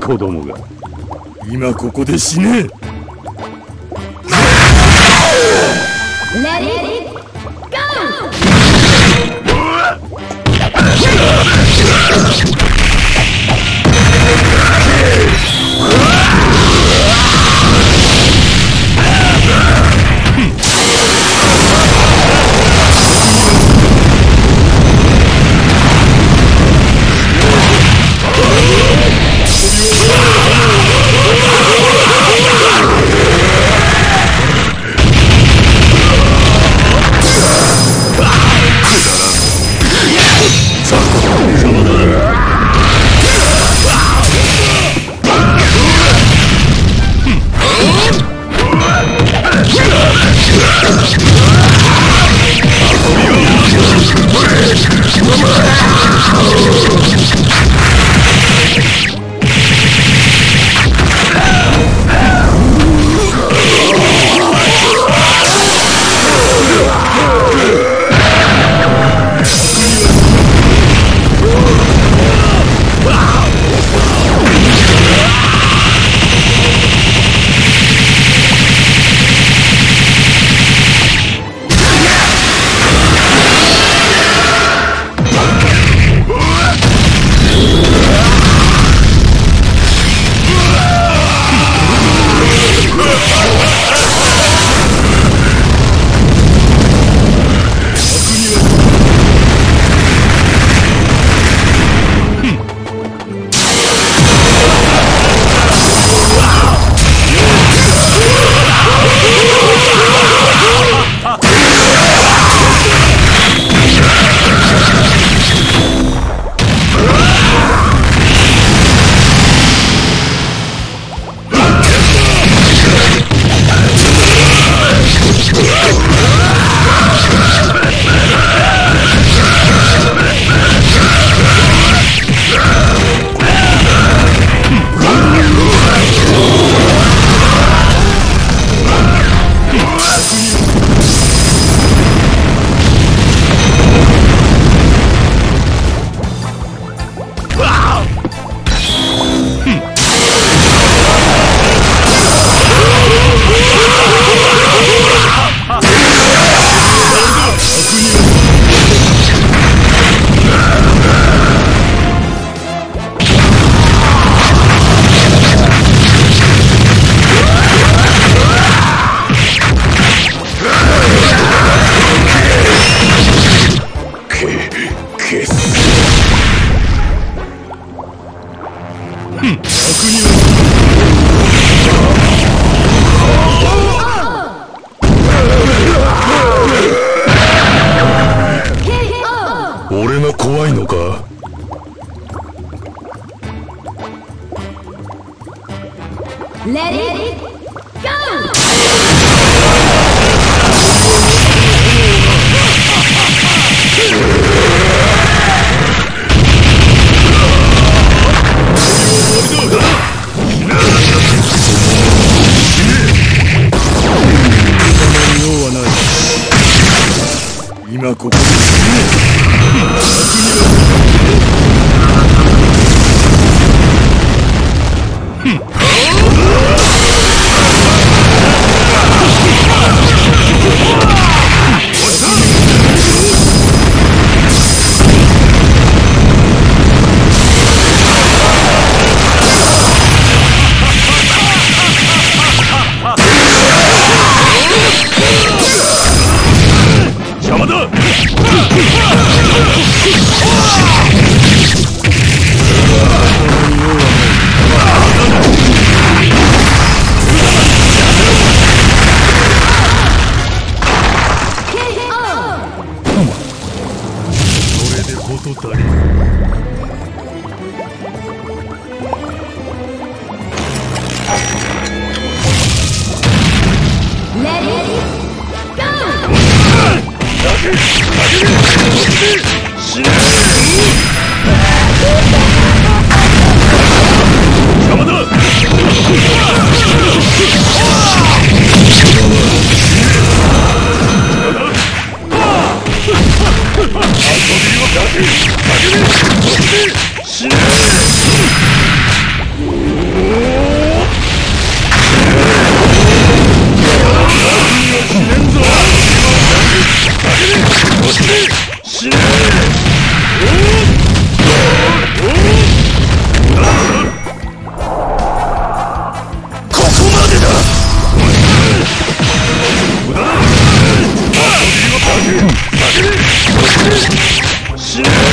子供が。今ここで死ね。Let it go! 用はない今ここで死ぬ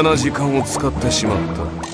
無駄な時間を使ってしまった。